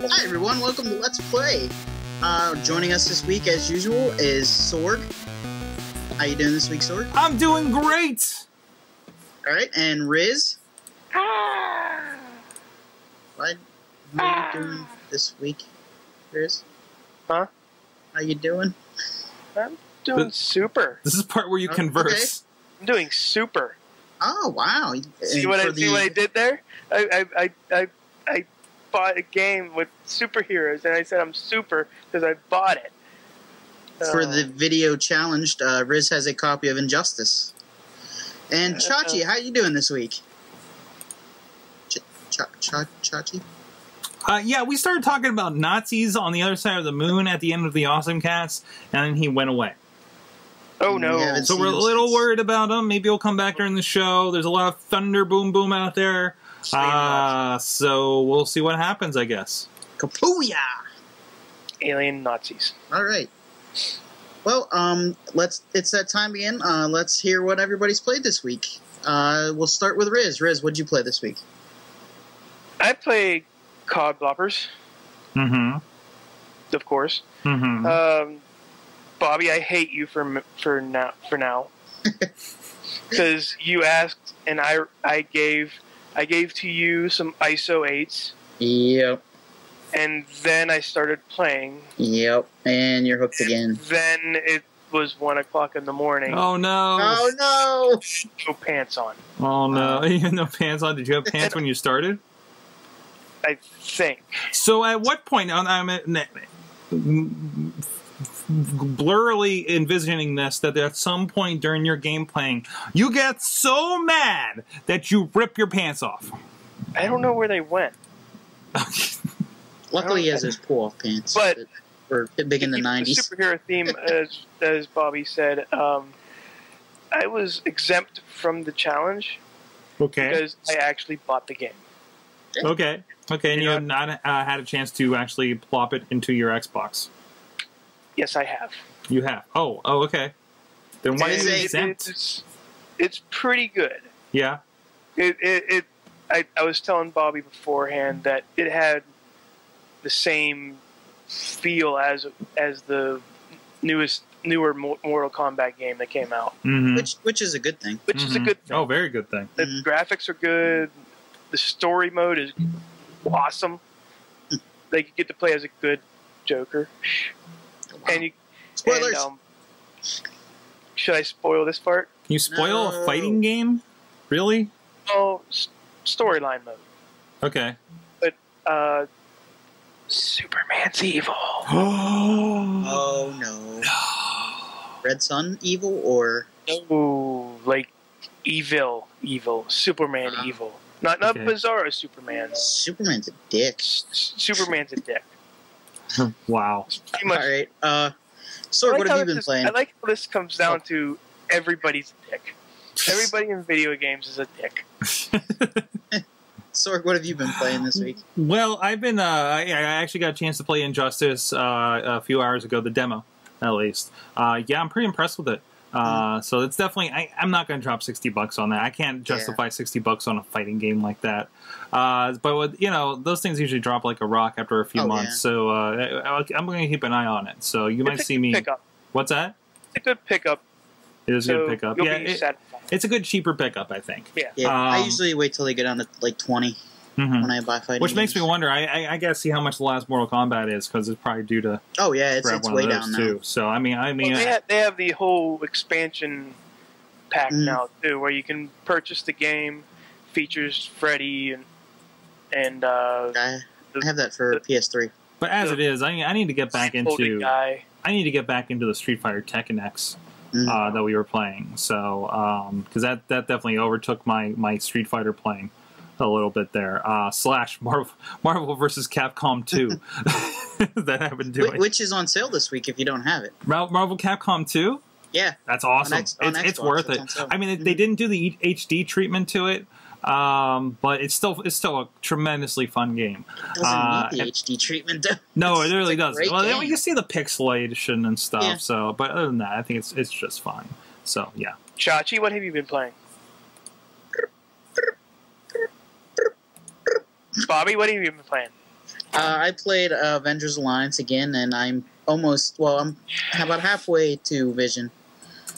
Wait a Hi everyone, welcome to Let's Play. Uh, joining us this week, as usual, is Sorg. How you doing this week, Sorg? I'm doing great. All right, and Riz. Ah. What? How you doing this week, Riz? Huh? How you doing? I'm doing But- super. This is part where you Oh, converse. I'm doing super. Oh wow! See And what I for see what I did there? I I, I, I, I bought a game with superheroes, and I said I'm super because I bought it. For Uh, the video challenged, uh, Riz has a copy of Injustice. And Uh, Chachi, how you doing this week? Ch- Cha- Cha- Chachi? Uh, yeah, we started talking about Nazis on the other side of the moon at the end of the Awesome Cast, and then he went away. oh no! haven't So we're a little it's- worried about him. Maybe he'll come back during the show. There's a lot of thunder boom boom out there. Uh, so we'll see what happens, I guess. Kapuya! Alien Nazis. All right. Well, um, let's. It's that time again. Uh, let's hear what everybody's played this week. Uh, we'll start with Riz. Riz, what'd you play this week? I play Cod Bloppers, Mm-hmm. of course. Mm-hmm. Um, Bobby, I hate you for for now for now because you asked and I I gave I gave to you some ISO eights Yep. and then I started playing. Yep. And you're hooked again. Then it was one o'clock in the morning. oh no! Oh no! No pants on. Oh no! Uh, You had no pants on. Did you have pants when you started? I think. So at what point? I'm, I'm blurrily envisioning this that at some point during your game playing, you get so mad that you rip your pants off. I don't know where they went. Luckily, he has his pull-off pants. But- that were big in the Keep '90s. superhero theme, as as Bobby said. Um, I was exempt from the challenge okay. because I actually bought the game. Okay. Okay. And you Yeah. have not uh, had a chance to actually plop it into your Xbox. Yes, I have. You have. Oh. Oh. Okay. Then why Is it- exempt? It's, it's pretty good. Yeah. It, it, it I, I was telling Bobby beforehand that it had the same feel as as the newest newer Mortal Kombat game that came out, Mm-hmm. which which is a good thing. which is a Mhm. good thing. Oh, very good thing. The Mhm. graphics are good. The story mode is awesome. they get to play as a good Joker, and you Spoilers. And, um, should I spoil this part? Can you spoil No. a fighting game? Really? Oh, s- storyline mode. Okay. But uh, Superman's evil. oh no! Red Sun evil or Ooh, like evil, evil, Superman Ah. evil. Not not Okay. Bizarro Superman. Superman's a dick. S- S- Superman's a dick. wow. Pretty much. All right. Uh, I Sorg, like what have you been this- playing? I like how this comes down to everybody's a dick. Everybody in video games is a dick. Sorg, what have you been playing this week? Well, I've been. Uh, I, I actually got a chance to play Injustice uh, a few hours ago, the demo, at least. Uh, yeah, I'm pretty impressed with it. Uh, So it's definitely. I, I'm not going to drop sixty bucks on that. I can't justify sixty bucks on a fighting game like that. Uh, but with, you know, those things usually drop like a rock after a few Oh, months. yeah. So uh, I, I'm going to keep an eye on it. So you might It's a see good me. Pickup. What's that? It's a good pickup. It is a good pickup. You'll Yeah, be it- it's a good cheaper pickup, I think. Yeah. Yeah, I Um, usually wait till they get down to like twenty Mhm. when I buy fighting. Which makes me wonder. I, I, I got to see how much the last Mortal Kombat is because it's probably due to Oh yeah, it's it's way of those down now. too. So I mean, I mean, Well, they, have, they have the whole expansion pack Mm. now too, where you can purchase the game, features Freddy and and uh, I, I have that for PS3. but as the- it is, I, I need to get back into guy. I need to get back into the Street Fighter Tekken X Mm. uh, that we were playing. So because that that definitely overtook my my Street Fighter playing a little bit there. Uh, slash Marvel Marvel versus Capcom two that I've been doing. which is on sale this week if you don't have it. Marvel Capcom two. Yeah, That's awesome. X- on it's, it's worth it. I mean, Mhm. they didn't do the E- HD treatment to it, um, but it's still it's still a tremendously fun game. it doesn't Uh, need the and- HD treatment. though. No, it really does. great Well, game. you see the pixelation and stuff. Yeah. So, but other than that, I think it's it's just fine. So yeah. Chachi, what have you been playing? Bobby, what have you been playing? Uh, I played uh, Avengers Alliance again, and I'm almost well. I'm about halfway to Vision.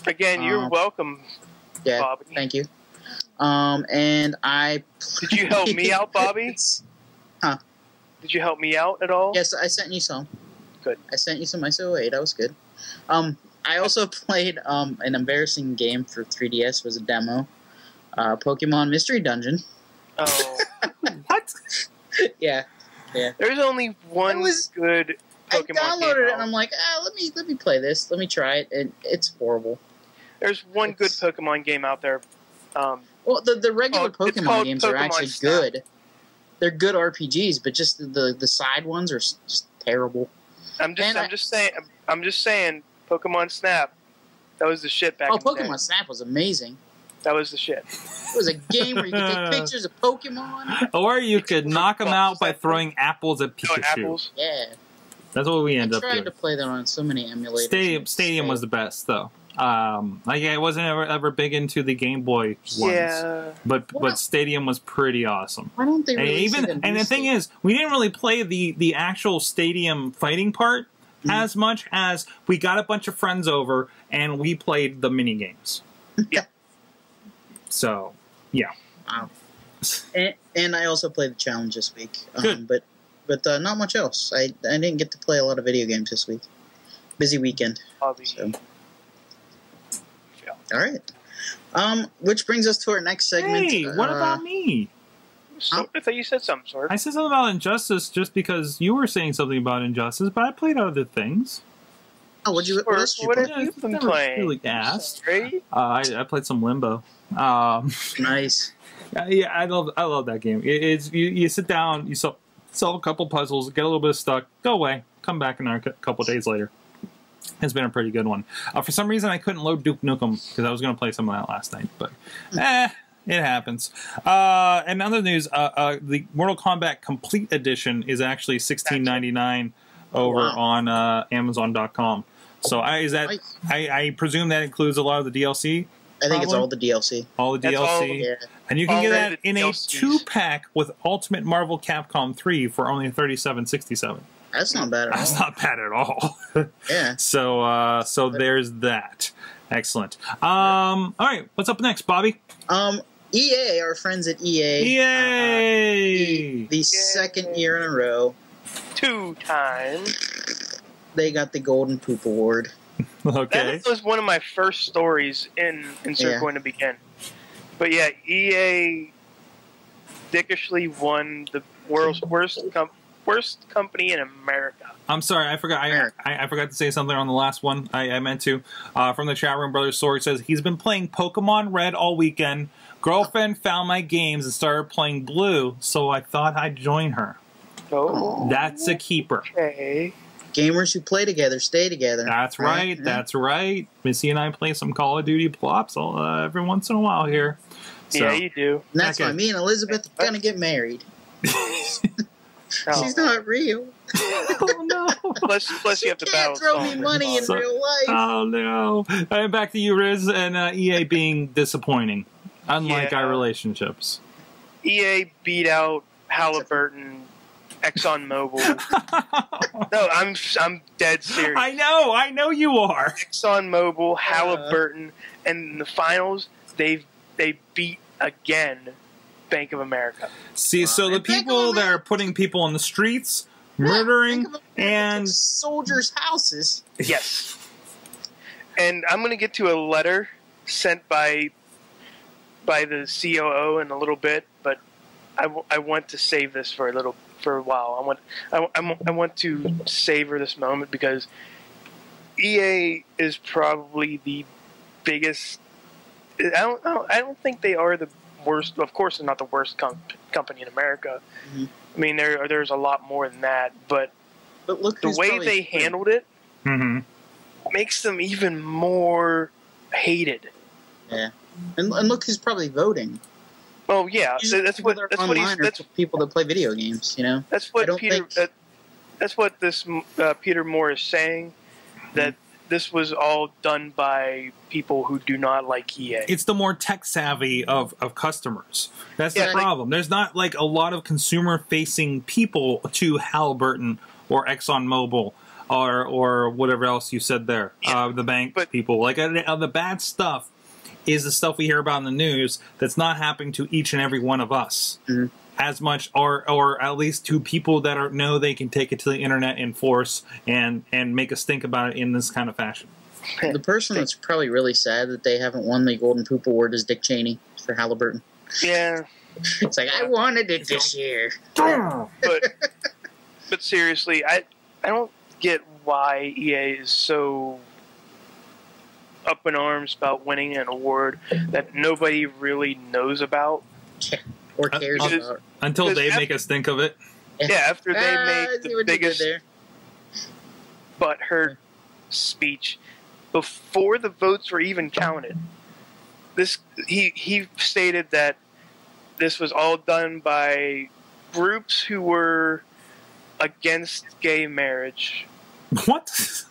Again, you're Um, welcome. Yeah, Bobby. thank you. Um, and I Did you help me out, Bobby? Huh? Did you help me out at all? Yes, I sent you some. Good. I sent you some ISO 8. That was good. Um, I also played um, an embarrassing game for 3DS. Was a demo. Uh, Pokemon Mystery Dungeon. Oh, What? yeah, yeah. there's only one was- good Pokemon I downloaded game it and I'm like, ah, let me let me play this. Let me try it, and it's horrible. There's one good Pokemon game out there. Um, Well, the the regular Oh, Pokemon games are actually Snap. good. They're good RPGs, but just the the, the side ones are just terrible. I'm just, And I'm I- just saying, I'm just saying, Pokemon Snap. That was the shit back oh, in the day. Pokemon Snap was amazing. That was the shit. It was a game where you could take pictures of Pokemon. Or you could knock them out by throwing apples at Oh, Pikachu. apples. Yeah, That's what we I end up tried doing. to play that on so many emulators. Stadium Stadium was the best though. Um, like I wasn't ever ever big into the Game Boy ones, Yeah. but What? but Stadium was pretty awesome. Why don't they And even it and the thing Stadium? is, we didn't really play the the actual Stadium fighting part Mhm. as much as we got a bunch of friends over and we played the mini games. Yeah. So Wow. And, and I also played the challenge this week. Um, Good. But but uh, not much else. I I didn't get to play a lot of video games this week. Busy weekend. Bobby. So. Yeah. All right. Um, which brings us to our next segment. hey, what Uh, about me? So, I thought you said something, Sword. I said something about injustice just because you were saying something about injustice, but I played other things. Oh, what'd you? What Sword, else did you what play? have you been playing? really asked. Sorry? Uh, I, I played some Limbo. Um, Nice. yeah, I love I love that game. It, it's you, you sit down, you solve, solve a couple puzzles, get a little bit stuck, go away, come back in a couple days later. It's been a pretty good one. Uh, for some reason, I couldn't load Duke Nukem because I was going to play some of that last night, but eh, it happens. Uh, and other news, uh, uh, the Mortal Kombat Complete Edition is actually sixteen ninety nine over Wow. on uh, Amazon.com. So I is that Nice. I, I presume that includes a lot of the DLC, I think it's all the DLC. all the That's DLC. all- Yeah. And you can All get that the in a two pack with Ultimate Marvel Capcom 3 for only thirty seven sixty seven. That's not bad at all. That's all. not bad at all. Yeah. so uh so there's that. Excellent. Um all right, what's up next, Bobby? Um, EA, our friends at EA. Yay! uh, the second year in a row, Two times. They got the Golden Poop Award. okay. That was one of my first stories in Insert Yeah. Coin to Begin. But yeah, EA dickishly won the world's worst com- worst company in America. I'm sorry, I forgot. I, I, I forgot to say something on the last one. I, I meant to. Uh, from the chat room, brother Sword says he's been playing Pokemon Red all weekend. Girlfriend found my games and started playing Blue, so I thought I'd join her. Oh, That's a keeper. okay. Gamers who play together stay together. That's right. Yeah. That's right. Missy and I play some Call of Duty plops uh, every once in a while here. So, Yeah, you do. And that's Okay. why me and Elizabeth are gonna get married. She's not real. oh no. Plus, plus you have to Can't throw me money in So- real life. Oh no. And back to you, Riz, and uh, EA being disappointing, unlike Yeah. our relationships. EA beat out Halliburton, ExxonMobil. no, I'm I'm dead serious. I know. I know you are. ExxonMobil, Halliburton, and in the finals they they beat again Bank of America. See, so the people that are putting people on the streets, murdering, think of it. and soldiers' houses. Yes. And I'm going to get to a letter sent by by the COO in a little bit, but I, w- I want to save this for a little for a while. I want I, w- I w- I want to savor this moment because EA is probably the biggest. I don't know. I don't think they are the worst. Of course, they're not the worst com- company in America. Mhm. I mean, there there's a lot more than that, but But look, the way probably- they handled it Mhm. makes them even more hated. Yeah, and, and look who's probably voting. Oh yeah, These that's what that are that's what he's that's people that play video games. You know, that's what Peter think- that, that's what this uh, Peter Moore is saying that this was all done by people who do not like EA. it's the more tech savvy of, of customers. That's Yeah, the like- problem. There's not like a lot of consumer facing people to Halliburton or ExxonMobil or or whatever else you said there. Yeah, uh, the bank but- people. Like uh, the bad stuff is the stuff we hear about in the news that's not happening to each and every one of us. Mhm. As much, or or at least to people that are know they can take it to the internet in force and and make us think about it in this kind of fashion. The person that's probably really sad that they haven't won the Golden Poop Award is Dick Cheney for Halliburton. yeah, It's like I wanted it this year. but but seriously, I I don't get why EA is so up in arms about winning an award that nobody really knows about. Or Uh, cares uh, about. Until they af- make us think of it. Yeah, after they I make see the what you did biggest there. butthurt speech before the votes were even counted. This he he stated that this was all done by groups who were against gay marriage What?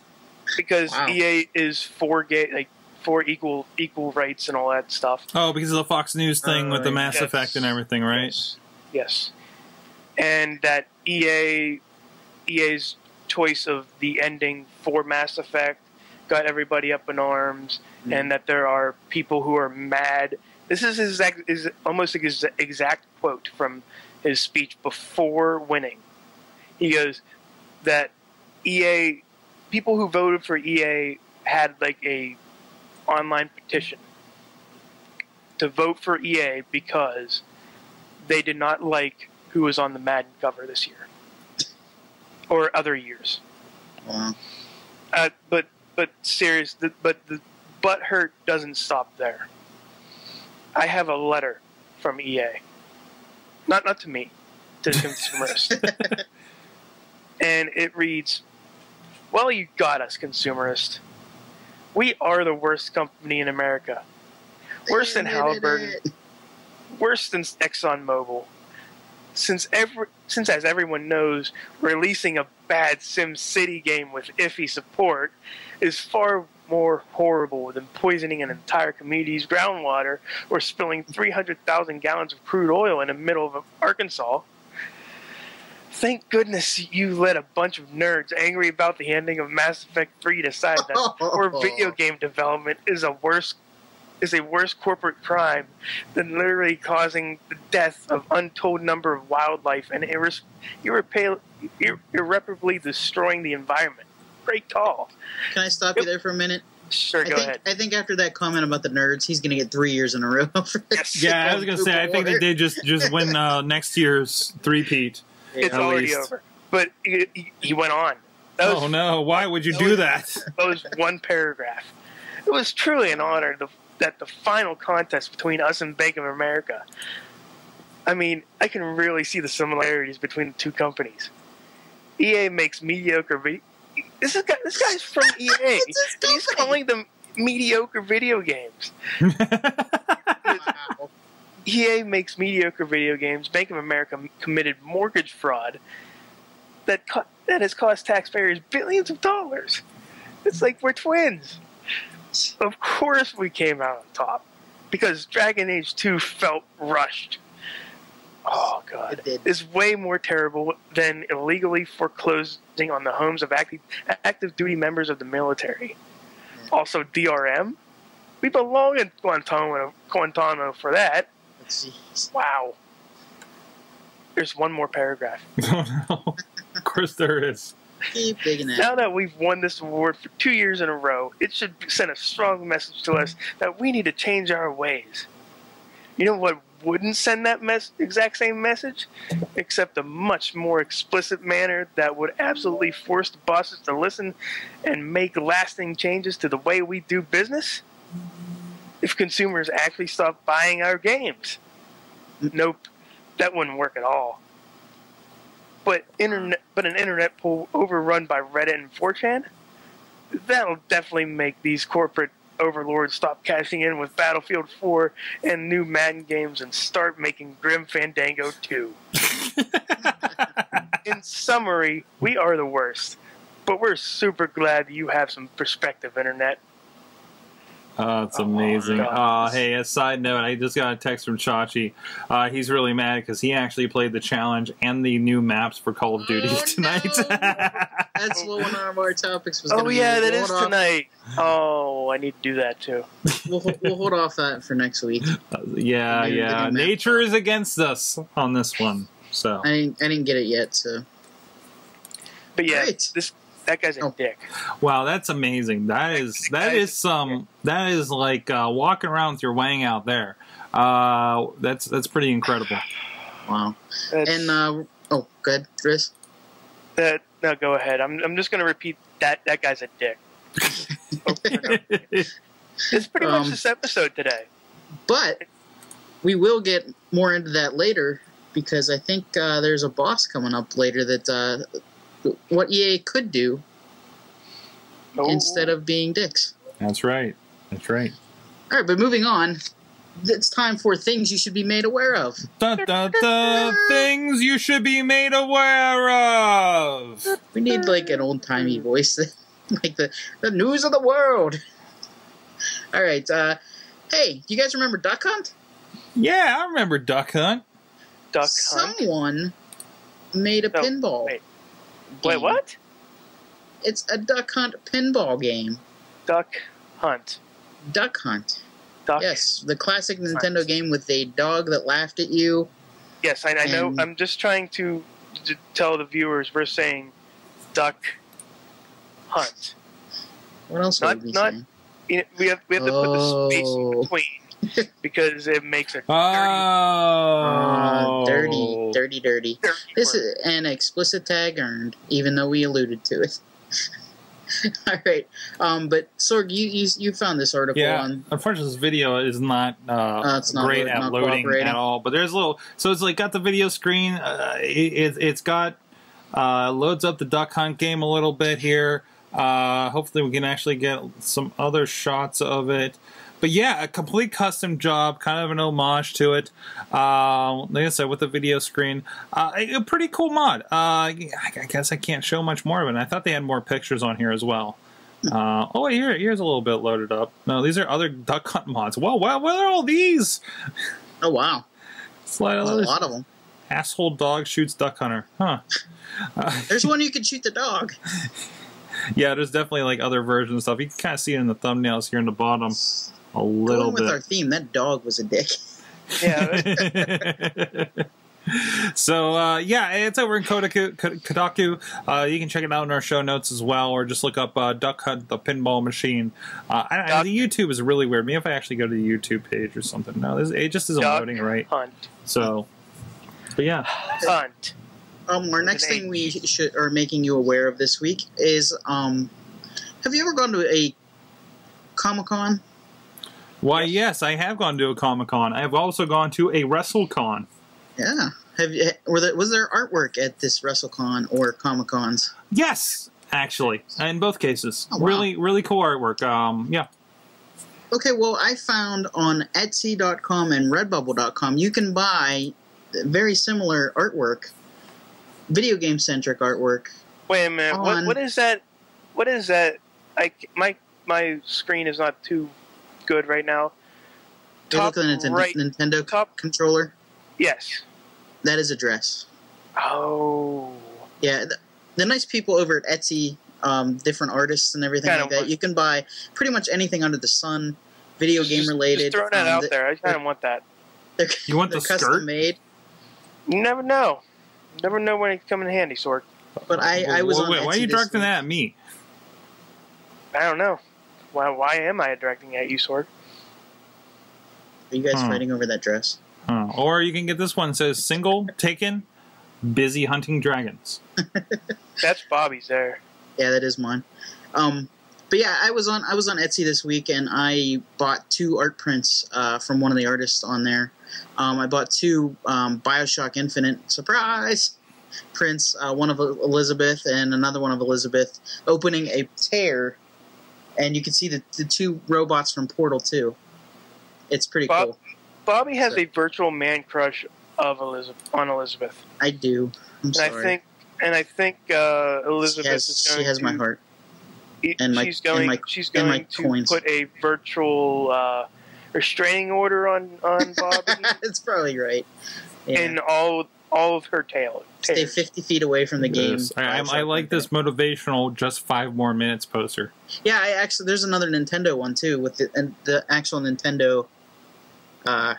Because Wow. EA is for gay like for equal equal rights and all that stuff. Oh, because of the Fox News thing with the Uh, Mass yes. Effect and everything, right? Yes. Yes. And that EA EA's choice of the ending for Mass Effect got everybody up in arms Mm. and that there are people who are mad. This is his exact is almost his exact quote from his speech before winning. He goes that EA people who voted for EA had like a online petition to vote for EA because they did not like who was on the Madden cover this year or other years. Uh, but but serious, the, but the butt hurt doesn't stop there. I have a letter from EA, not not to me, to the consumerist, and it reads, "Well, you got us, consumerist. We are the worst company in America, worse than Halliburton, worse than ExxonMobil. Since every since as everyone knows, releasing a bad Sim City game with iffy support is far more horrible than poisoning an entire community's groundwater or spilling 300,000 gallons of crude oil in the middle of Arkansas. Thank goodness you let a bunch of nerds angry about the ending of Mass Effect 3 decide that or video game development is a worse is a worse corporate crime than literally causing the death of untold number of wildlife and irre- irrepa- irre- irreparably destroying the environment. Great call. Can I stop you there for a minute? Sure, I go think ahead. I think after that comment about the nerds, he's gonna get three years in a row. For Yes. Yeah, I was gonna say. I think they did just just win uh, next year's three-peat. It's at already least. over. But he, he- he went on. That was, Oh no! Why would you that do was- that? that was one paragraph. It was truly an honor to, that the final contest between us and Bank of America. I mean, I can really see the similarities between the two companies. EA makes mediocre. Vi- this is guy, this guy's from EA. And he's calling them mediocre video games. Wow. EA makes mediocre video games. Bank of America committed mortgage fraud that co- that has cost taxpayers billions of dollars. It's like we're twins. Of course, we came out on top because Dragon Age 2 felt rushed. Oh god, It did. is way more terrible than illegally foreclosing on the homes of active active duty members of the military. Also, DRM. We belong in Guantanamo, Guantanamo for that. Jeez. Wow. There's one more paragraph. oh no! Of course there is. Keep digging at. Now that we've won this award for two years in a row, it should send a strong message to us that we need to change our ways. You know what wouldn't send that mes- exact same message? Except a much more explicit manner that would absolutely force the bosses to listen and make lasting changes to the way we do business? If consumers actually stop buying our games. Nope, that wouldn't work at all. But internet, but an internet pool overrun by Reddit and 4chan, that'll definitely make these corporate overlords stop cashing in with Battlefield 4 and new Madden games and start making Grim Fandango 2. In summary, we are the worst. but we're super glad you have some perspective, internet. Oh, it's amazing. Oh, Oh, God. hey, a side note, I just got a text from Chachi. Uh, he's really mad because he actually played the challenge and the new maps for Call of Duty Oh, tonight. That's one of our topics was. Oh be. yeah, that We'll is hold off- tonight. Oh, I need to do that too. We'll, we'll hold off that for next week. yeah, new- yeah. Nature is against us on this one. So, I didn't, I didn't get it yet, so But yeah, Right. this that guy's a Oh. dick. wow, that's amazing. That is that is some that is like uh, walking around with your wang out there. Uh, that's that's pretty incredible. wow. That's, And uh, oh, good, Chris. that no, go ahead. I'm I'm just gonna repeat that that guy's a dick. Over and over. It's pretty much Um, this episode today. But we will get more into that later because I think uh, there's a boss coming up later that uh, what EA could do Oh, instead of being dicks. that's right. That's right. All right, but moving on. It's time for things you should be made aware of. Da, da, da, things you should be made aware of. We need like an old timey voice, like the the news of the world. All right. Uh, hey, you guys remember Duck Hunt? Yeah, I remember Duck Hunt. duck hunt. Someone made a No, pinball. wait. Wait, what? It's a Duck Hunt pinball game. Duck hunt. Duck Hunt. Duck. Yes, the classic Nintendo game with a dog that laughed at you. Yes, I, I know. I'm just trying to, to tell the viewers we're saying duck hunt. What else Not- we not- saying? You know, We have we have to put the space Oh. in between because it makes it Oh, Uh, dirty, dirty, dirty. dirty. This word. is an explicit tag earned, even though we alluded to it. All right, um, but Sorg, you, you you found this article Yeah, on unfortunately, this video is not, uh, Uh, it's not great lo- at not loading at all. But there's a little, so it's like got the video screen. Uh, it, it, it's got uh, loads up the Duck Hunt game a little bit here. Uh, hopefully, we can actually get some other shots of it. But yeah, a complete custom job, kind of an homage to it. Uh, like I said, with the video screen, uh, a, a pretty cool mod. Uh, I I guess I can't show much more of it. I thought they had more pictures on here as well. Uh, oh, wait, here, here's a little bit loaded up. No, these are other Duck Hunt mods. Well, well, what are all these? oh wow, Slide there's a lot of them. Asshole dog shoots duck hunter. Huh. Uh, There's one you can shoot the dog. yeah, there's definitely like other versions of stuff. You can kind of see it in the thumbnails here in the bottom a little Going with our theme, that dog was a dick. Yeah, so uh, yeah, it's over in Kotaku. Kotaku. Uh, you can check it out in our show notes as well, or just look up uh, Duck Hunt, the pinball machine. Uh, I, I, the YouTube is really weird. Maybe if I actually go to the YouTube page or something. No, this, it just isn't Duck loading right. hunt. So, but yeah, Hunt. Um, our next thing we should are making you aware of this week is um, have you ever gone to a Comic Con? Why? Yes. Yes, I have gone to a Comic Con. I have also gone to a WrestleCon. Yeah. Have you? Were there, was there artwork at this WrestleCon or Comic Cons? Yes, actually, in both cases, Oh, wow. really, really cool artwork. Um, yeah, Okay, well, I found on Etsy.com and Redbubble.com you can buy very similar artwork, video game centric artwork. Wait a minute. What, what is that? What is that? I c- my my screen is not too good right now. You Top look at the Nintendo, right. Nintendo Top. controller. Yes. That is a dress. Oh. Yeah, the, the nice people over at Etsy, um, different artists and everything Kinda like that. want- You can buy pretty much anything under the sun, video game Just- related. Just throwing that um, out th- there. I kind of want that. They're, You want they're the custom skirt? made. You never know. Never know when it's coming in handy, Sword. But I, I was Wait, on wait, why are you directing that at me? I don't know. Why? Why am I directing at you, Sword? Are you guys Hmm. fighting over that dress? Oh, or you can get this one. It says single taken, busy hunting dragons. That's Bobby's there. Yeah, that is mine. Um, but yeah, I was on I was on Etsy this week and I bought two art prints uh, from one of the artists on there. Um, I bought two um, Bioshock Infinite surprise prints. Uh, one of Elizabeth and another one of Elizabeth opening a tear, and you can see the, the two robots from Portal Two. It's pretty Bob- cool. Bobby has So- a virtual man crush of Elizabeth on Elizabeth, I do. I'm and I sorry. think and I think uh, Elizabeth has, is going she has to. my heart. and my- she's going. my- she's going to coins. put a virtual uh, restraining order on on Bobby It's probably right. Yeah. and all all of her tail. Stay 50 feet away from the game. Yes. I, I, I like this motivational just five more minutes poster. Yeah, I actually there's another Nintendo one too with the and the actual Nintendo uh,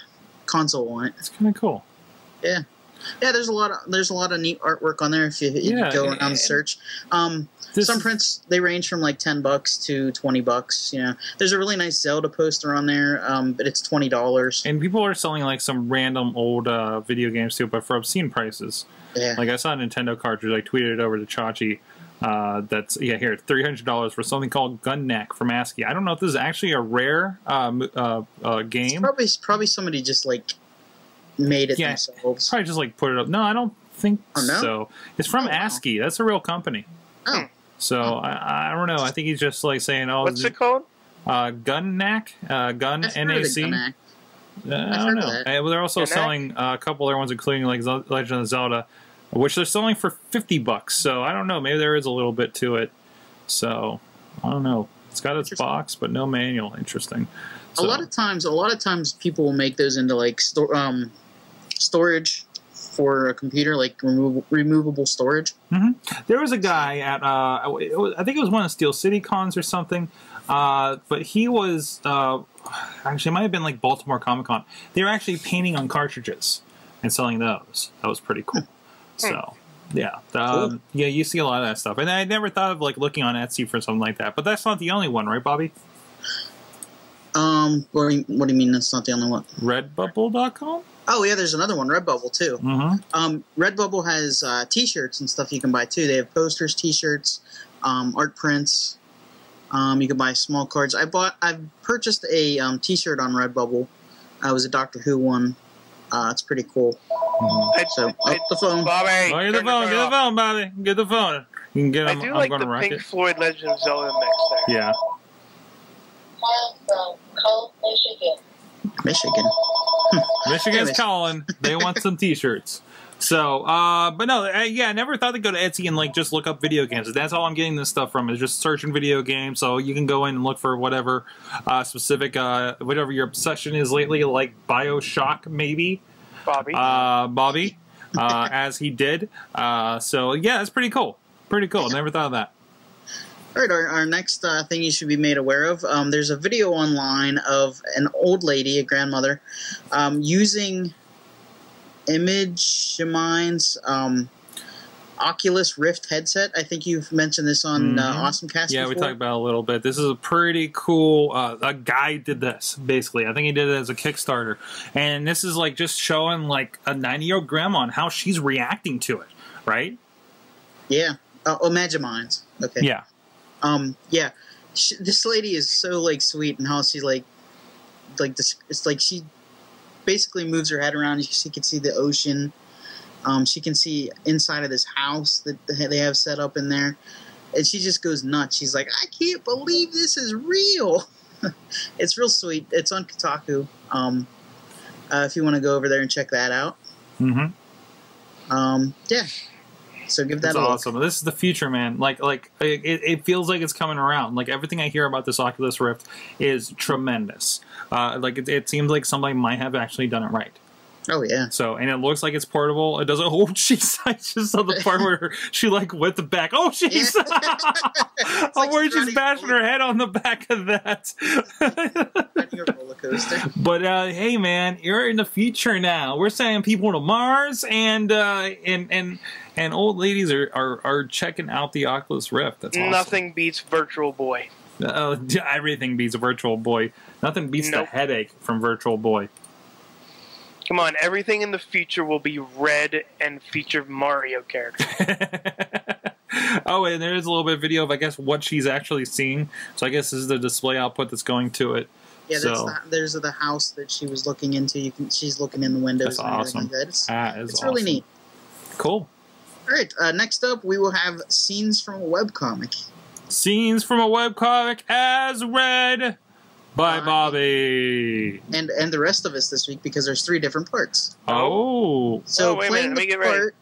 console on it. It's kind of cool. Yeah, there's a lot of there's a lot of neat artwork on there if you, if Yeah, you go around and- and search. Um, some prints they range from like ten bucks to twenty bucks. You know, there's a really nice Zelda poster on there, um, but it's twenty dollars. and people are selling like some random old uh, video games too, but for obscene prices. Yeah, Like I saw a Nintendo cartridge. I tweeted it over to Chachi. Uh, that's yeah here three hundred dollars for something called Gun Neck from ASCII. I don't know if this is actually a rare uh, uh, uh, it's game. probably probably somebody just like made it Yeah. themselves. Probably just like put it up. No, I don't think Oh, no? so. It's from Oh, wow. ASCII. That's a real company. Oh. So I, I don't know. I think he's just like saying, "Oh, What's it called? uh, Gun Knack, uh, Gun I've NAC." the Gun Act. Uh, I don't know. of that. Well, they're also Knack? selling uh, a couple other ones, including like Zel- Legend of Zelda, which they're selling for fifty bucks. So I don't know. Maybe there is a little bit to it. So I don't know. It's got its box, but no manual. Interesting. A lot of times, a lot of times, people will make those into like sto- um, storage for a computer, like remov- removable storage. There was a guy at uh, was- I think it was one of Steel City cons or something, uh, but he was uh, actually it might have been like Baltimore Comic Con. They were actually painting on cartridges and selling those. That was pretty cool. So yeah, um, yeah, you see a lot of that stuff, and I never thought of like looking on Etsy for something like that. But that's not the only one, right, Bobby? Um, what do you, what do you mean? That's not the only one. Redbubble.com. Oh yeah, there's another one, Redbubble too. Mm-hmm. Um, Redbubble has uh, T-shirts and stuff you can buy too. They have posters, T-shirts, um, art prints. Um, you can buy small cards. I bought, I've purchased a um, T-shirt on Redbubble. Uh, it was a Doctor Who one. Uh, it's pretty cool. I, So up I, the phone. Bobby, Oh, get the phone, get the phone, Bobby, get the phone. You can get I them. do I'm like gonna the rock Pink it. Floyd Legend of Zelda mix there. Yeah. Miles Michigan. Michigan. Michigan's calling. They want some T-shirts. So, uh, but no, I, yeah, I never thought to go to Etsy and like just look up video games. That's all I'm getting this stuff from is just searching video games. So you can go in and look for whatever uh, specific, uh, whatever your obsession is lately, like Bioshock, maybe, Bobby. uh, Bobby, uh, as he did. Uh, so yeah, it's pretty cool. Pretty cool. Never thought of that. All right, our, our next uh, thing you should be made aware of. Um, there's a video online of an old lady, a grandmother, um, using Image Mind's um, Oculus Rift headset. I think you've mentioned this on uh, Mhm. Awesome Cast. Yeah, we talked about it a little bit. This is a pretty cool. Uh, a guy did this basically. I think he did it as a Kickstarter, and this is like just showing like a ninety-year-old grandma and how she's reacting to it. Right? Yeah. Uh, oh, Magiminds. Okay. Yeah. Um. Yeah. Sh this lady is so like sweet, and how she like, like this. It's like she basically moves her head around. She can see the ocean. Um. She can see inside of this house that they have set up in there, and she just goes nuts. She's like, I can't believe this is real. it's real sweet. It's on Kotaku. Um. Uh, if you want to go over there and check that out. Mm-hmm. Um. Yeah. So give that That's a look. awesome. This is the future, man. Like, like it, it feels like it's coming around. Like everything I hear about this Oculus Rift is tremendous. Uh, like it, it seems like somebody might have actually done it right. Oh yeah. So, and it looks like it's portable. It doesn't. Oh, jeez! I just saw the part where she like went the back. Oh, jeez! oh, like where riding she's a bashing her head on the back of that. Roller coaster. but uh, hey, man, you're in the future now. We're sending people to Mars, and uh, and and and old ladies are, are are checking out the Oculus Rift. That's awesome. Nothing beats Virtual Boy. Uh, everything beats Virtual Boy. Nothing beats Nope. the headache from Virtual Boy. Come on, everything in the future will be red and feature Mario characters. oh, and there is a little bit of video of I guess what she's actually seeing. So I guess this is the display output that's going to it. Yeah, that's the, there's the house that she was looking into. You can she's looking in the windows That's awesome. like that. It's, That is it's really neat. Cool. All right, uh, next up we will have scenes from a webcomic. Scenes from a webcomic as read by Bye. Bobby. and and the rest of us this week because there's three different parts. Oh. So Oh, playing minute, let me the part,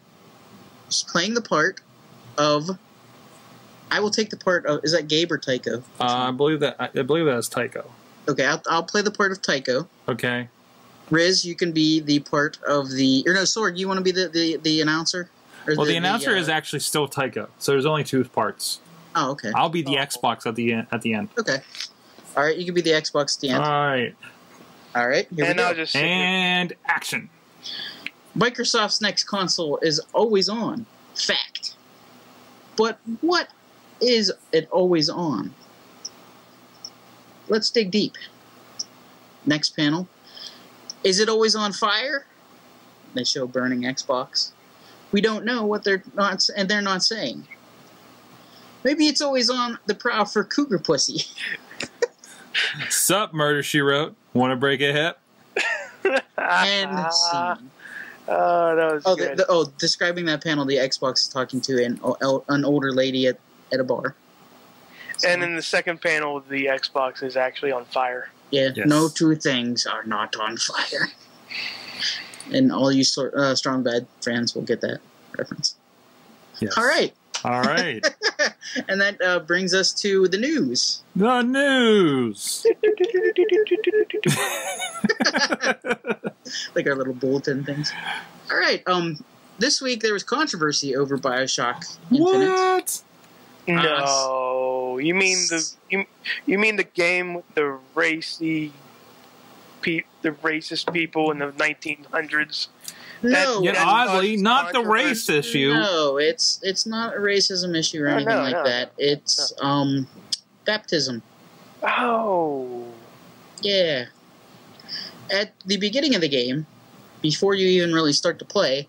just playing the part of. I will take the part of. Is that Gabe or Tycho? Uh, I believe that I I believe that is Tycho. Okay, I'll, I'll play the part of Tycho. Okay. Riz, you can be the part of the. Or no, Sword, you want to be the, the, the announcer? Or Well, the, announcer uh, is actually still Tycho, so there's only two parts. Oh, okay. I'll be the Oh. Xbox at the end. At the end. Okay. All right, you can be the Xbox at the end. All right. All right, here and we go. I'll just sit here. And action. Microsoft's next console is always on. Fact. But what is it always on? Let's dig deep. Next panel. Is it always on fire? They show burning Xbox. We don't know what they're not and they're not saying. Maybe it's always on the prowl for cougar pussy. Sup, murder she wrote. Want to break a hip? and scene. Oh, that was Oh, good. the, oh, describing that panel, the Xbox is talking to an an older lady at, at a bar. and in the second panel, the Xbox is actually on fire. Yeah, Yes. no two things are not on fire. And all you uh, strong bad fans will get that reference. Yes. All right, All right. and that uh, brings us to the news. the news. like our little bulletin things. All right, um, this week there was controversy over Bioshock Infinite. what? No, you mean the you, you mean the game with the racy, pe- the racist people in the 1900s? No, Yet oddly, causes not the race issue. no, it's it's not a racism issue or anything no, like no, that. It's um, baptism. Oh, Yeah. At the beginning of the game, before you even really start to play,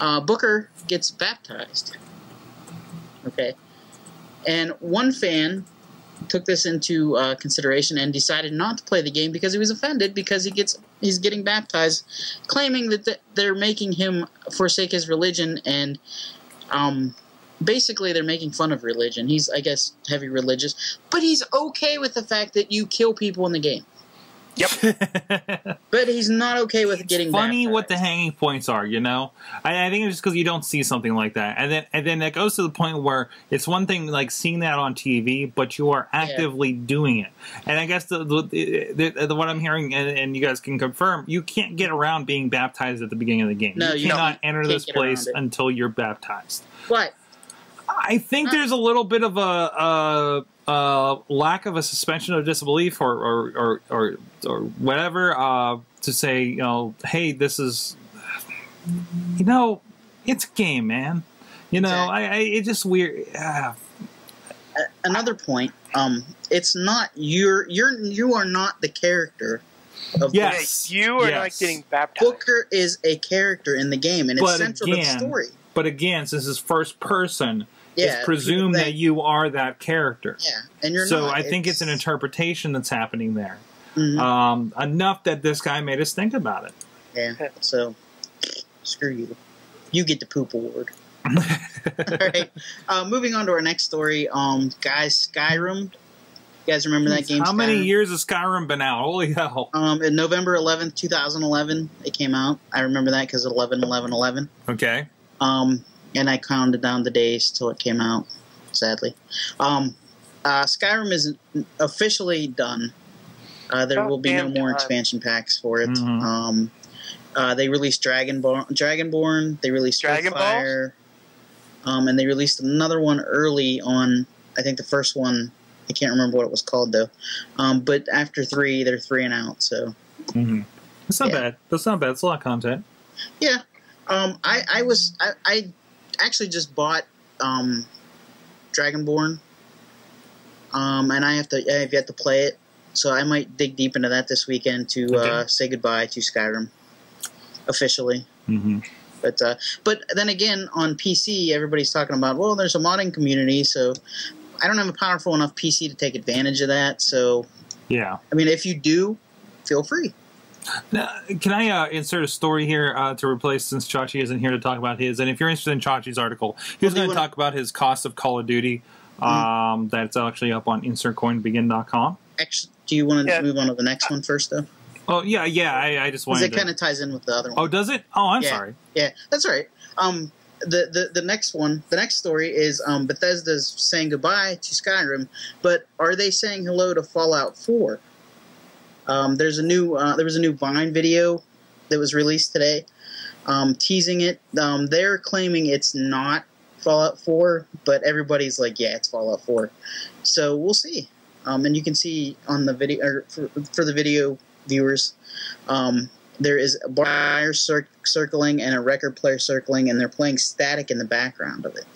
uh, Booker gets baptized. Okay. And one fan took this into uh, consideration and decided not to play the game because he was offended because he gets he's getting baptized, claiming that th- they're making him forsake his religion and um, basically they're making fun of religion. He's I guess heavy religious, but he's okay with the fact that you kill people in the game. But he's not okay with getting funny what the hanging points are, you know. I, I think it's just because you don't see something like that, and then and then that goes to the point where it's one thing like seeing that on TV, but you are actively doing it. And I guess the, the, the, the what I'm hearing, and, and you guys can confirm, you can't get around being baptized at the beginning of the game. No, you you cannot can't- enter can't this place until you're baptized. But I think there's a little bit of a, a, a lack of a suspension of disbelief or or or or, or whatever uh, to say, you know, hey, this is, you know, it's a game, man. You know, Exactly. I, I it's just weird. Uh, another point, um, it's not you're you're you are not the character of Yeah. Yeah, Yes, you are yes. not getting baptized. Booker is a character in the game and it's But central to the story. but again, since it's first person, Yeah, it's presumed people that you are that character. yeah, and you're so not. I think it's an interpretation that's happening there. Mhm. Um, enough that this guy made us think about it. yeah, so screw you. You get the poop award. All right. Uh, moving on to our next story, um, guys, Skyrim. You guys remember that game? How many years has Skyrim been out? Holy hell! Um, in November 11th, 2011, it came out. I remember that because 11, 11, 11. Okay, Um, and I counted down the days till it came out. Sadly, um, uh, Skyrim is officially done. Uh, there About will be no more time. expansion packs for it. Mhm. Um, uh, they released Dragonborn, Dragonborn. They released Dragon Fire. Um, and they released another one early on. I think the first one. I can't remember what it was called though. Um, but after three, they're three and out. So mm-hmm. that's not Yeah. bad. That's not bad. It's a lot of content. Yeah. Um, I, I was I, I actually just bought um, Dragonborn. Um, and I have to I have yet to play it, so I might dig deep into that this weekend to uh, say goodbye to Skyrim officially. Mm-hmm. But uh, but then again, on PC, everybody's talking about well, there's a modding community, so I don't have a powerful enough PC to take advantage of that. So Yeah. I mean, if you do, feel free. Now, can I uh, insert a story here uh, to replace since Chachi isn't here to talk about his? And if you're interested in Chachi's article, he was Well, going to wanna- talk about his cost of Call of Duty. Um, that's actually up on insertcoinbegin.com. Actually, do you want to Yeah. move on to the next one first, though? Oh yeah, yeah. I, I just Because wanted it to. kind of ties in with the other one. oh, does it? Oh, I'm Yeah. sorry. Yeah, that's all right. Um, the, the the next one, the next story is um, Bethesda's saying goodbye to Skyrim, but are they saying hello to Fallout Four? Um, there's a new uh, there was a new Vine video that was released today, um, teasing it. Um, they're claiming it's not Fallout 4, but everybody's like, yeah, it's Fallout 4. So we'll see. Um, and you can see on the video or for, for the video viewers, um, there is a buyer cir- circling and a record player circling, and they're playing static in the background of it.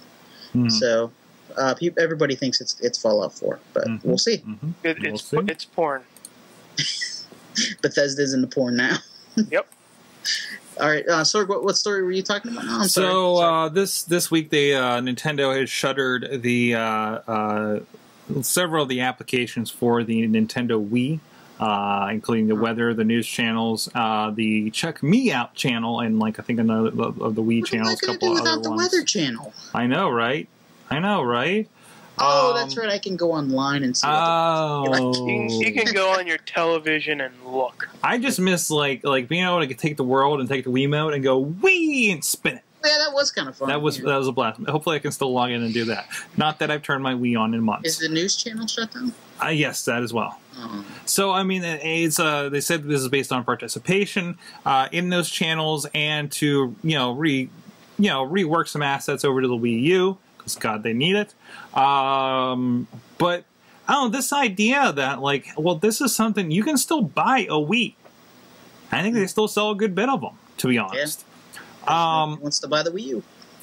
Hmm. So uh, peop everybody thinks it's it's Fallout 4, but Mhm. we'll see. Mhm. It, We'll it's see. it's porn. Bethesda's in the porn now. Yep. All right, uh, Sorg, what, what story were you talking about? No, I'm. So Sorry. uh, this this week, the uh, Nintendo has shuttered the uh, uh, several of the applications for the Nintendo Wii, uh, including the weather, the news channels, uh, the Check Me Out channel, and like I think another of of the Wii what am I channels, a going to couple do of other without the ones. Weather Channel? I know, right? I know, right? Oh, Um, that's right. I can go online and see. what the- Oh, You, can- you can go on your television and look. I just miss like like being able to take the world and take the Wiimote and go Wii and spin it. yeah, that was kind of fun. That was yeah. that was a blast. Hopefully, I can still log in and do that. Not that I've turned my Wii on in months. Is the news channel shut down? Uh, yes, that as well. Oh. So I mean, it's uh, they said this is based on participation uh, in those channels and to you know re you know rework some assets over to the Wii U because God they need it. Um, but I don't know this idea that like well this is something you can still buy a Wii. I think they still sell a good bit of them to be honest. Um, Who wants to buy the Wii U?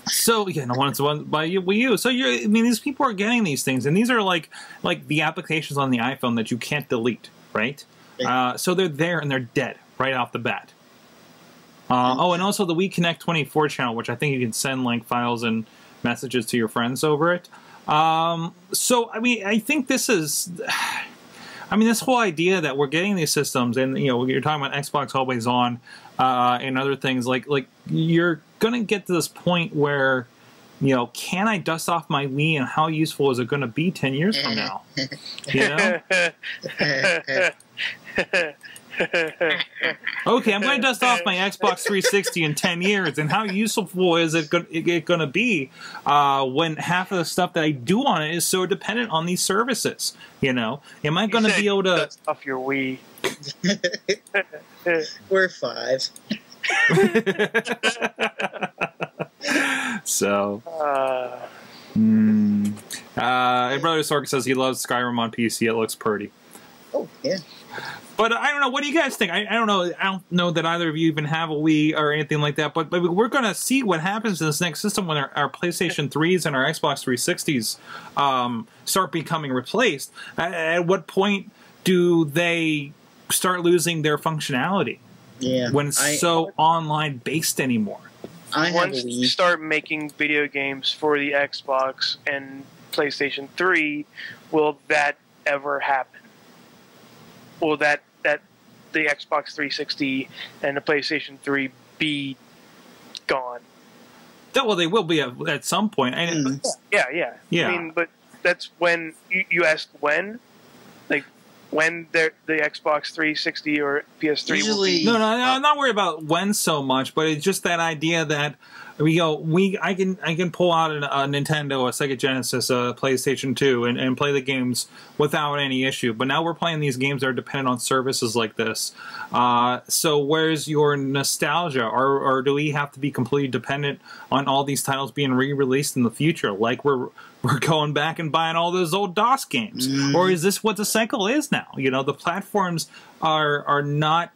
so yeah, no one's buy by Wii U. So you're, I mean, these people are getting these things, and these are like like the applications on the iPhone that you can't delete, right? Yeah. Uh, so they're there and they're dead right off the bat. Uh, oh, and also the WiiConnect24 channel, which I think you can send like files and messages to your friends over it. Um, so I mean, I think this is. I mean, this whole idea that we're getting these systems, and you know, you're talking about Xbox Always On uh, and other things, like like you're gonna get to this point where, you know, can I dust off my Wii, and how useful is it going to be ten years from now? You know, okay, I'm going to dust off my Xbox 360 in ten years, and how useful is it going to be uh, when half of the stuff that I do on it is so dependent on these services? You know, am I going to be able to? dust off your Wii. We're five. so, Uh, mm, uh, and Brother Sork says he loves Skyrim on PC. It looks pretty. Oh yeah. But I don't know. What do you guys think? I, I don't know. I don't know that either of you even have a Wii or anything like that. But but we're going to see what happens to this next system when our, our PlayStation 3s and our Xbox 360s um, start becoming replaced. At, at what point do they start losing their functionality Yeah. when it's I, so online based anymore? I have once you start making video games for the Xbox and PlayStation 3, will that ever happen? Will that that the Xbox 360 and the PlayStation 3 be gone? That- Well, they will be at, at some point. And Mm. Yeah, yeah. Yeah. I mean, but that's when you, you asked when, like when the the Xbox 360 or PS3 will Usually- be. No, no, no, I'm not worried about when so much, but it's just that idea that we go, we, I can, I can pull out a, a Nintendo, a Sega Genesis, a PlayStation Two, and, and play the games without any issue. But now we're playing these games that are dependent on services like this. Uh, so where's your nostalgia, or, or do we have to be completely dependent on all these titles being re-released in the future, like we're we're going back and buying all those old DOS games, Mm. or is this what the cycle is now? You know, the platforms are are not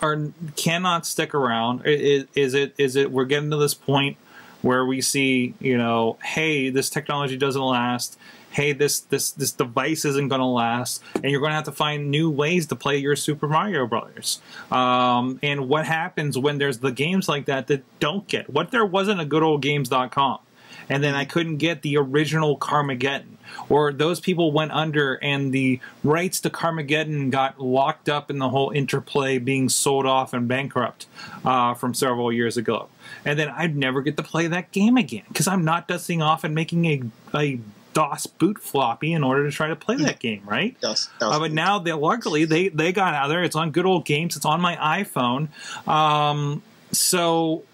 are cannot stick around. Is, is it is it we're getting to this point where we see you know, hey, this technology doesn't last. Hey, this this this device isn't going to last, and you're going to have to find new ways to play your Super Mario Brothers. Um, and what happens when there's the games like that that don't get? What there wasn't a good old games.com? and then I couldn't get the original Carmageddon. Or those people went under and the rights to Carmageddon got locked up in the whole interplay being sold off and bankrupt uh, from several years ago. And then I'd never get to play that game again because I'm not dusting off and making a, a DOS boot floppy in order to try to play that game, right? Dust, dust Uh, but now they luckily they they got out there. It's on good old games. It's on my iPhone. Um, so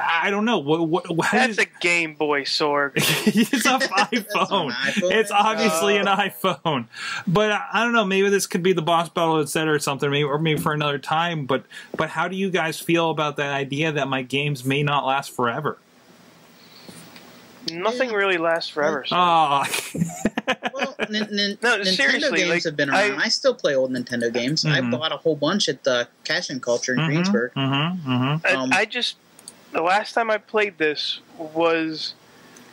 I I don't know. What, what, how That's do a Game Boy sword. it's an iPhone. iPhone. It's obviously an Oh. iPhone, but I, I don't know. Maybe this could be the boss battle, etc., or something. Maybe or maybe for another time. But but how do you guys feel about that idea that my games may not last forever? Nothing really lasts forever. So. Oh, Well, nin- nin- No, Nintendo seriously, games like, have been around. I, still play old Nintendo games. I Mhm. bought a whole bunch at the Cash and Culture in Greensburg. Mm-hmm, mm-hmm. I, um, I just the last time I played this was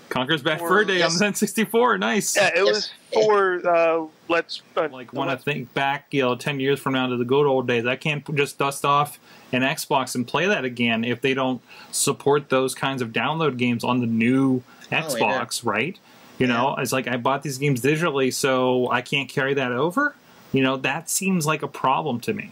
Conker's Bad Or- Fur Day yes. on the N64. Nice. yeah, it Yes. was for uh, let's uh, like when I think back, you know, ten years from now to the good old days, I can't just dust off an Xbox and play that again if they don't support those kinds of download games on the new Xbox, right? You know, it's like I bought these games digitally, so I can't carry that over. You know, that seems like a problem to me.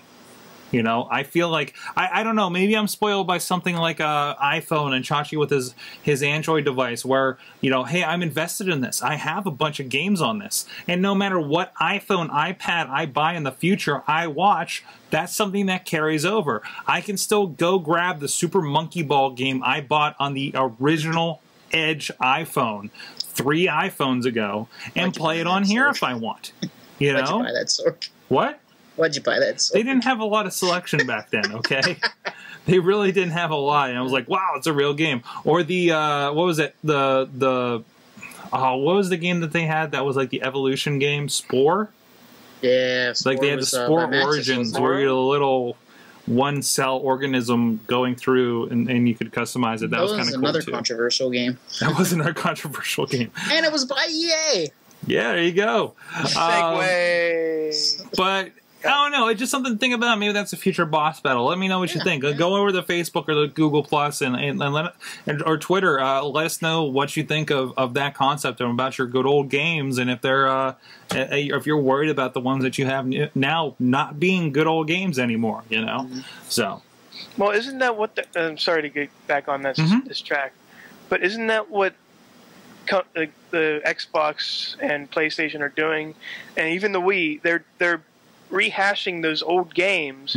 You know, I feel like I, I don't know. Maybe I'm spoiled by something like a iPhone and Chachi with his his Android device, where you know, hey, I'm invested in this. I have a bunch of games on this, and no matter what iPhone, iPad I buy in the future, I watch. That's something that carries over. I can still go grab the Super Monkey Ball game I bought on the original Edge iPhone three iPhones ago and play it on here if I want. You know what? Why'd you buy that Sorg? they didn't have a lot of selection back then okay? They really didn't have a lot and i was like wow it's a real game. Or the uh what was it? The the oh what was the game that they had that was like the evolution game? Spore? Yeah, it's like they had the was, uh, spore by Maxis, origins where you're a little one cell organism going through and, and you could customize it. That, That was was, kind of cool another too. controversial game, that was another controversial game. And it was by EA. yeah there you go. Um, But I don't know. It's just something to think about. Maybe that's a future boss battle. Let me know what you think. yeah. Go over to Facebook or the Google Plus and and, and let and, or Twitter. Uh, let us know what you think of, of that concept and about your good old games, and if they're uh, if you're worried about the ones that you have now not being good old games anymore. You know, Mm-hmm. so Well, isn't that what? The, I'm sorry to get back on this Mhm. this track, but isn't that what the, the Xbox and PlayStation are doing, and even the Wii? They're they're rehashing those old games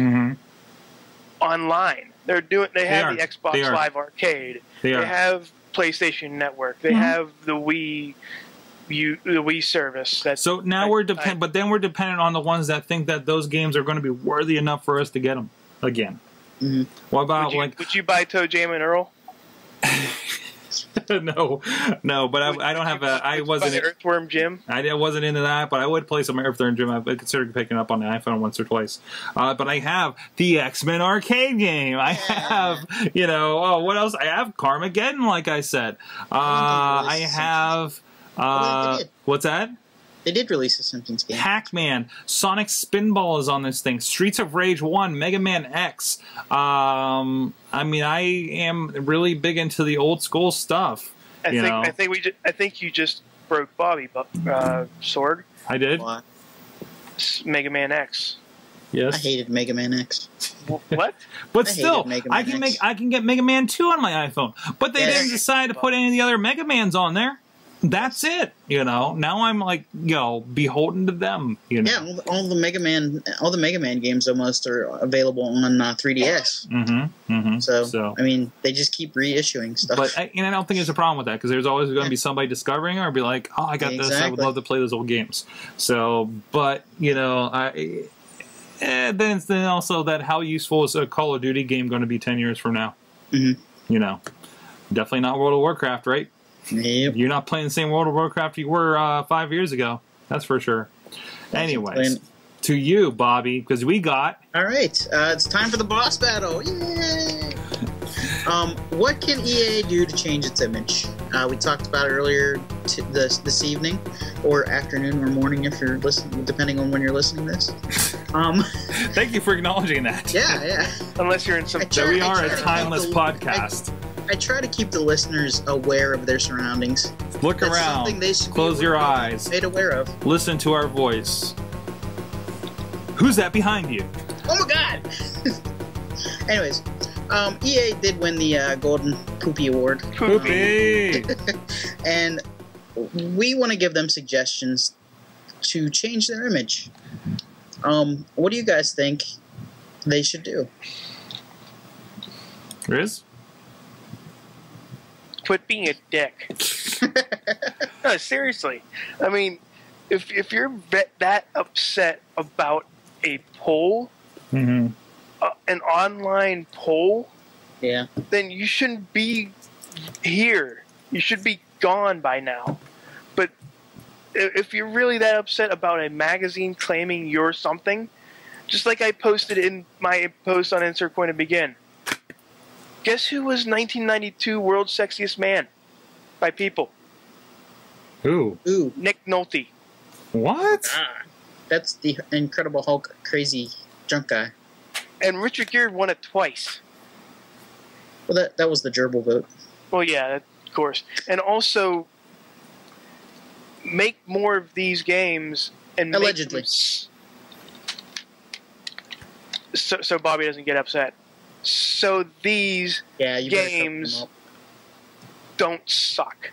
online. They're doing. They have are. the Xbox They are. Live Arcade. they They are. have PlayStation Network. They Mhm. have the Wii. You, the Wii service. That's So now I- we're I- depend, but then we're dependent on the ones that think that those games are going to be worthy enough for us to get them again. Mhm. What about would you, like would you buy ToeJam and Earl? no, no? But I, I don't have a. I Would you buy wasn't. Earthworm Jim. I wasn't into that, but I would play some Earthworm Jim. I've considered picking up on the iPhone once or twice. Uh, but I have the X Men arcade game. I have, you know, oh, what else? I have Carmageddon, like I said. Uh, I have. Uh, what's that? They did release a Simpsons game. Pac Man, Sonic Spinball is on this thing, Streets of Rage 1, Mega Man X. Um, I mean, I am really big into the old school stuff. I You think know. I think we ju- I think you just broke Bobby uh, Sorg I did? Well, S- Mega Man X. Yes. I hated Mega Man X. What? But I still, I can X. make I can get Mega Man 2 on my iPhone. But they Yeah. didn't decide to put any of the other Mega Mans on there. That's it, you know. Now I'm like, you know, beholden to them, you know. Yeah, all the, all the Mega Man, all the Mega Man games almost are available on uh, 3DS. Mm-hmm. Mm-hmm. So, so I mean, they just keep reissuing stuff. But I, and I don't think there's a problem with that because there's always going to be somebody discovering or be like, "Oh, I got this. I would love to play those old games." So, but you know, I eh, then then also that how useful is a Call of Duty game going to be ten years from now? Mhm. You know, definitely not World of Warcraft, right? Yep. You're not playing the same World of Warcraft you were uh, five years ago. That's for sure. Anyways, to you, Bobby, because we got All right, uh, it's time for the boss battle. Yay! Um, what can EA do to change its image? Uh, we talked about it earlier t- this this evening, or afternoon or morning if you're listening, depending on when you're listening to this. Um, thank you for acknowledging that. yeah, yeah. Unless you're in some try- we I are a timeless the- podcast. I try to keep the listeners aware of their surroundings. Look That's around. something they should be Close your eyes. Made aware of. listen to our voice. Who's that behind you? Oh my god! Anyways, um, EA did win the uh, Golden Poopy Award. Poopy! and we want to give them suggestions to change their image. Um, what do you guys think they should do? Riz? Quit being a dick. no, seriously. I mean, if if you're that upset about a poll, hmm uh, an online poll, Yeah. then you shouldn't be here. You should be gone by now. But if you're really that upset about a magazine claiming you're something, just like I posted in my post on Insert Coin to Begin, guess who was 1992 World's Sexiest Man by people? Who? Ooh. Nick Nolte. what? Ah. That's the Incredible Hulk crazy junk guy. And Richard Gere won it twice. Well, that that was the gerbil vote. Well, yeah, of course. And also, make more of these games and make Allegedly. them so, so Bobby doesn't get upset. So these Yeah, you better cover Games. don't suck.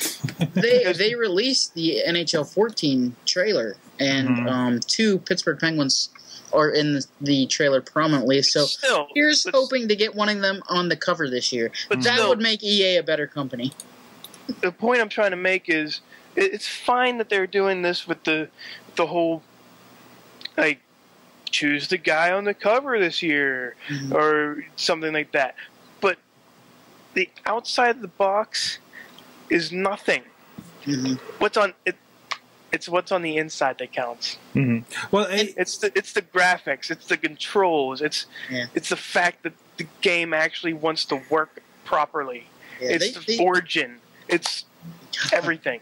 They they released the NHL 14 trailer, and Mhm. um, two Pittsburgh Penguins are in the, the trailer prominently. So still, here's but- hoping to get one of them on the cover this year. But That still, would make EA a better company. the point I'm trying to make is it's fine that they're doing this with the the whole like choose the guy on the cover this year Mhm. or something like that. But the outside of the box is nothing. Mhm. What's on it? It's what's on the inside that counts. hmm Well, it, It's the it's the graphics. It's the controls. It's Yeah. it's the fact that the game actually wants to work properly. Yeah, it's they- the they- origin. It's everything.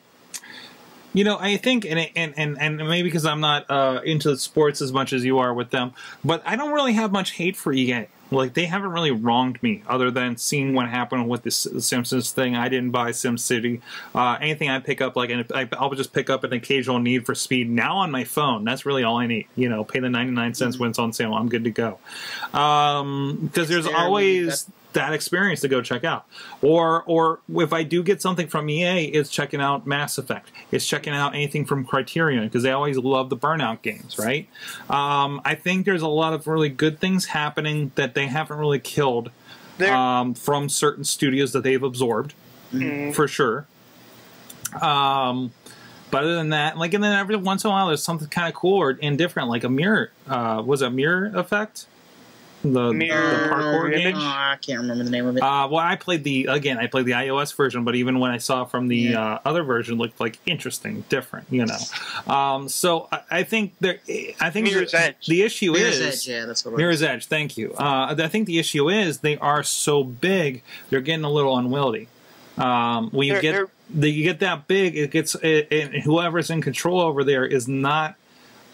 You know, I think, and and and, and maybe because I'm not uh, into sports as much as you are with them, but I don't really have much hate for EA. Like they haven't really wronged me, other than seeing what happened with the Simpsons thing. I didn't buy SimCity. Uh, anything I pick up, like I- I'll just pick up an occasional Need for Speed now on my phone. That's really all I need. You know, pay the 99 cents when it's on sale. I'm good to go. Um, because there's There, we- always that experience to go check out. Or or if I do get something from EA, it's checking out Mass Effect. It's checking out anything from Criterion because they always love the Burnout games, right? Um, I think there's a lot of really good things happening that they haven't really killed um, from certain studios that they've absorbed mm, for sure. Um, but other than that, like, and then every once in a while, there's something kind of cool or and different, like a mirror. Uh, was a mirror effect? The, Mirror the parkour image? game. Oh, I can't remember the name of it. Uh, well, I played the again. I played the iOS version, but even when I saw from the Yeah. uh, other version, looked like interesting, different. You know, um, so I, I think there. I think Mirror's the, Edge. the issue Mirror's is Edge, yeah, that's what it was. Mirror's Edge. Thank you. Uh, I think the issue is they are so big, they're getting a little unwieldy. Um, when you They're- get they're- the, you get that big, it gets it, it, whoever's in control over there is not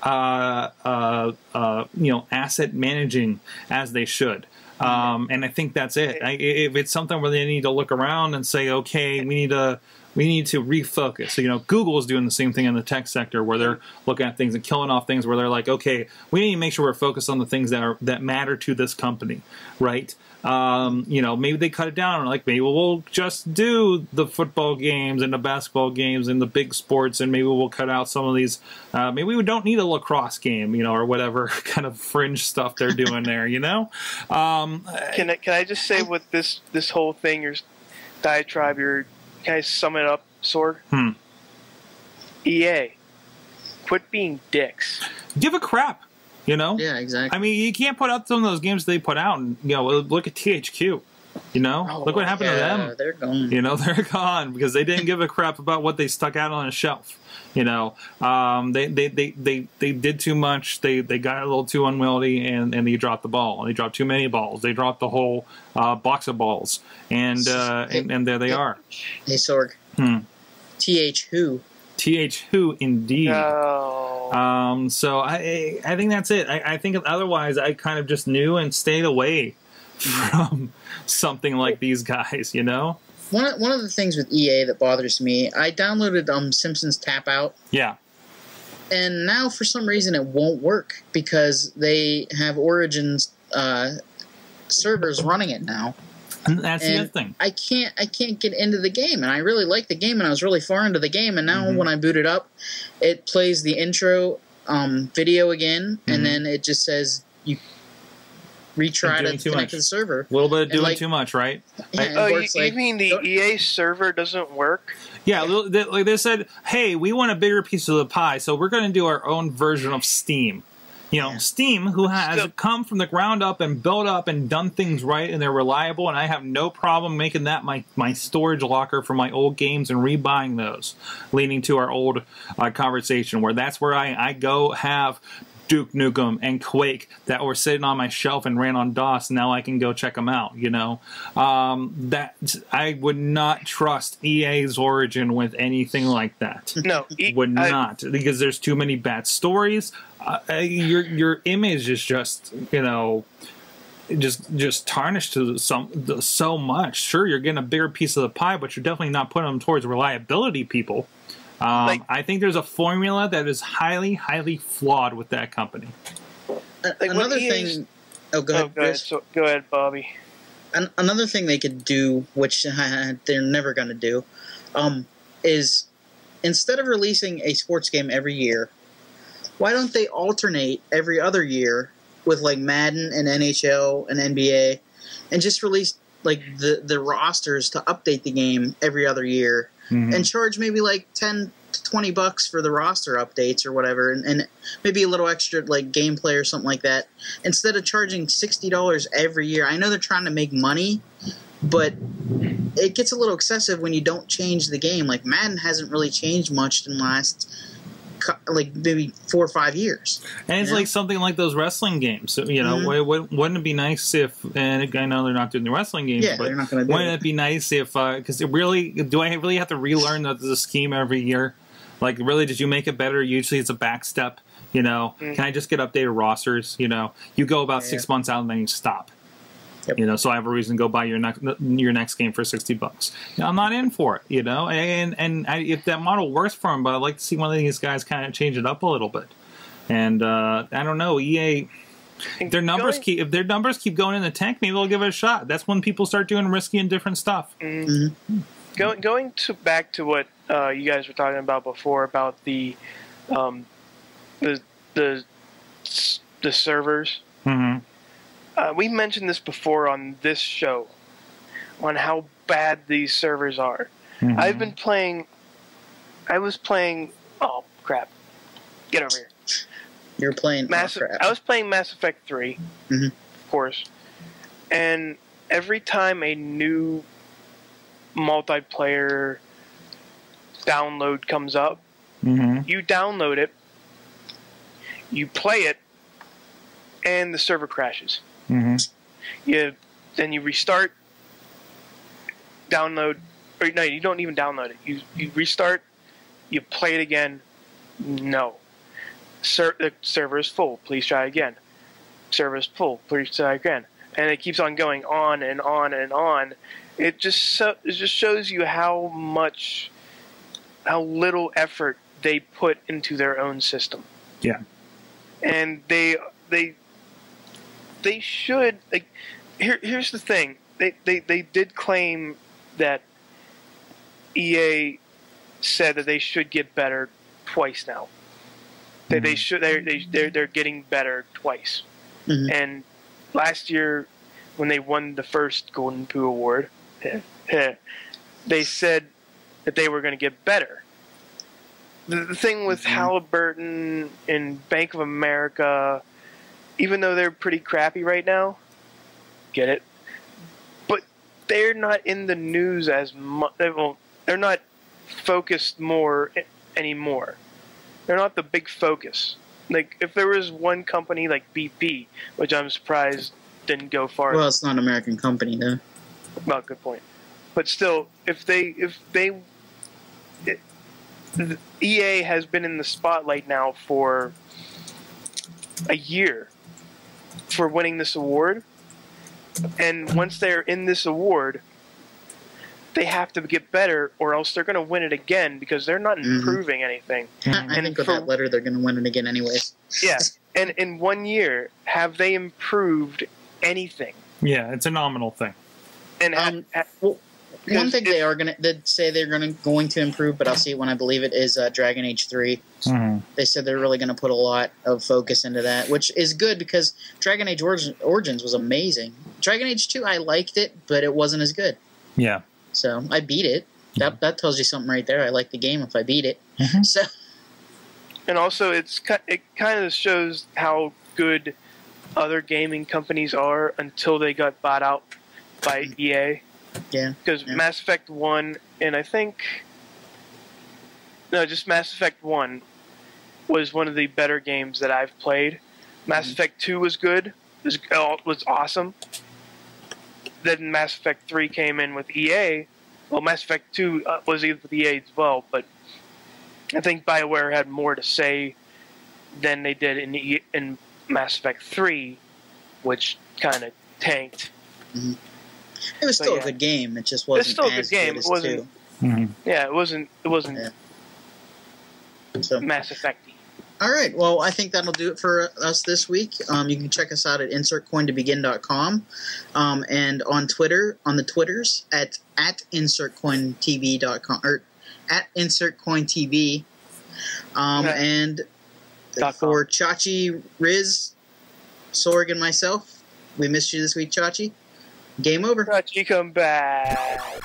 uh, uh, uh, you know asset managing as they should. Um, and I think that's it. I, if it's something where they need to look around and say, okay, we need to we need to refocus. So, you know, Google is doing the same thing in the tech sector where they're looking at things and killing off things where they're like, okay, we need to make sure we're focused on the things that are that matter to this company, right? Um, you know, maybe they cut it down. Like maybe we'll just do the football games and the basketball games and the big sports, and maybe we'll cut out some of these. Uh, maybe we don't need a lacrosse game, you know, or whatever kind of fringe stuff they're doing there. You know, um, can I, can I just say with this this whole thing, your diatribe, your can I sum it up, Sorg? Hmm. EA, quit being dicks. give a crap. You know, Yeah, exactly. I mean, you can't put out some of those games they put out, and you know, look at THQ. You know, Oh, look what happened to yeah, them. They're gone. You know, they're gone because they didn't give a crap about what they stuck out on a shelf. You know, um, they, they, they, they, they did too much. They they got a little too unwieldy, and, and they dropped the ball. They dropped too many balls. They dropped the whole uh, box of balls, and, uh, and and there they are. Hey, Sorg. Hmm. TH who? Th who indeed. No. Um, so I I think that's it. I, I think otherwise I kind of just knew and stayed away from something like these guys. You know? One of, one of the things with EA that bothers me, I downloaded um Simpsons Tap Out, Yeah. and now for some reason it won't work because they have Origins uh, servers running it now. And that's the other thing. I can't I can't get into the game, and I really like the game, and I was really far into the game, and now Mhm. when I boot it up, it plays the intro um, video again, Mhm. and then it just says you retry to connect much. to the server. A little bit of doing like- too much, right? Yeah, Oh, you, Bork's you mean the EA server doesn't work? Yeah, li- like they said, hey, we want a bigger piece of the pie, so we're going to do our own version of Steam. You know, Yeah. Steam, who has Still- come from the ground up and built up and done things right, and they're reliable, and I have no problem making that my, my storage locker for my old games and rebuying those. Leading to our old uh, conversation, where that's where I, I go have Duke Nukem and Quake that were sitting on my shelf and ran on DOS. Now I can go check them out. You know, um, that I would not trust EA's Origin with anything like that. No, E- Would I- not because there's too many bad stories. Uh, uh, your your image is just you know just just tarnished to some so much. Sure, you're getting a bigger piece of the pie, but you're definitely not putting them towards reliability people. Um, Like- I think there's a formula that is highly, highly flawed with that company. Like, another EA's thing. Oh, go ahead, oh, go ahead, so, go ahead, Bobby. An- another thing they could do, which they're never going to do, um, is instead of releasing a sports game every year, why don't they alternate every other year with like Madden and NHL and NBA, and just release like the the rosters to update the game every other year, Mhm. and charge maybe like ten to twenty bucks for the roster updates or whatever, and, and maybe a little extra like gameplay or something like that, instead of charging sixty dollars every year. I know they're trying to make money, but it gets a little excessive when you don't change the game. Like Madden hasn't really changed much in the last like maybe four or five years. And it's Yeah. like something like those wrestling games. You know, Mhm. wou- wouldn't it be nice if? And I know they're not doing the wrestling games, Yeah, but they're not going to wouldn't it. it be nice if? Because it really, do I really have to relearn the, the scheme every year? Like, really, did you make it better? Usually, it's a back step. You know, Mm. can I just get updated rosters? You know, you go about Yeah. six months out and then you stop. Yep. You know, so I have a reason to go buy your next your next game for sixty bucks. You know, I'm not in for it. You know, and and I, if that model works for him, but I'd like to see one of these guys kind of change it up a little bit. And uh, I don't know, EA. If their numbers Going- keep if their numbers keep going in the tank, maybe they'll give it a shot. That's when people start doing risky and different stuff. Mm. Going going to back to what uh, you guys were talking about before about the um, the the the servers. Mm-hmm. Uh, we mentioned this before on this show on how bad these servers are. Mm-hmm. I've been playing. I was playing. Oh crap! Get over here. You're playing Mass. oh, crap. I was playing Mass Effect 3 Mhm. of course, and every time a new multiplayer download comes up, Mm-hmm. you download it, you play it, and the server crashes. Mm-hmm. You then you restart, download, or no, you don't even download it. You you restart, you play it again. No, Ser- the server is full. Please try again. Server is full. Please try again. And it keeps on going on and on and on. It just so, it just shows you how much, how little effort they put into their own system. Yeah. And they they they should like here here's the thing. They they, they did claim that EA said that they should get better twice now. They Mhm. should they they they're, they're getting better twice. Mhm. And last year when they won the first Golden Poo Award, they said that they were going to get better. The, the thing with Mhm. Halliburton and Bank of America, even though they're pretty crappy right now, get it, but they're not in the news as much. Well, they're not focused more anymore. They're not the big focus. Like if there was one company like BP, which I'm surprised didn't go far. well, it's not an American company though. Well, good point. But still, if they if they it, the EA has been in the spotlight now for a year for winning this award, and once they're in this award, they have to get better, or else they're going to win it again because they're not Mhm. improving anything. I, I And think with for- that letter, they're going to win it again anyways. Yeah, and in one year, have they improved anything? Yeah, it's a nominal thing. And ha- Um, ha- Well, One thing they are gonna they say they're gonna going to improve, but I'll see it when I believe it is uh, Dragon Age three. Mhm. They said they're really gonna put a lot of focus into that, which is good because Dragon Age Origins was amazing. Dragon Age two, I liked it, but it wasn't as good. Yeah. So I beat it. That that tells you something right there. I like the game if I beat it. Mhm. So and also it's it kind of shows how good other gaming companies are until they got bought out by EA. Yeah, Because Yeah. Mass Effect One and I think no, just Mass Effect One was one of the better games that I've played. Mass Mhm. Effect Two was good. Was uh, was awesome. Then Mass Effect Three came in with EA. Well, Mass Effect Two uh, was with EA as well, but I think Bioware had more to say than they did in E- in Mass Effect Three, which kind of tanked. It was But still yeah. a good game. It just wasn't still a good as game. good It as wasn't- Mhm. Yeah, it wasn't it wasn't Yeah. So Mass Effect. All right. Well, I think that'll do it for us this week. Um, you can check us out at insertcointobegin.com um, and on Twitter, on the Twitters at at insertcointb.com or at insertcointb. Um, Okay. and Dot com. for Chachi, Riz, Sorg, and myself, we missed you this week, Chachi. Game over. Chachi, come back.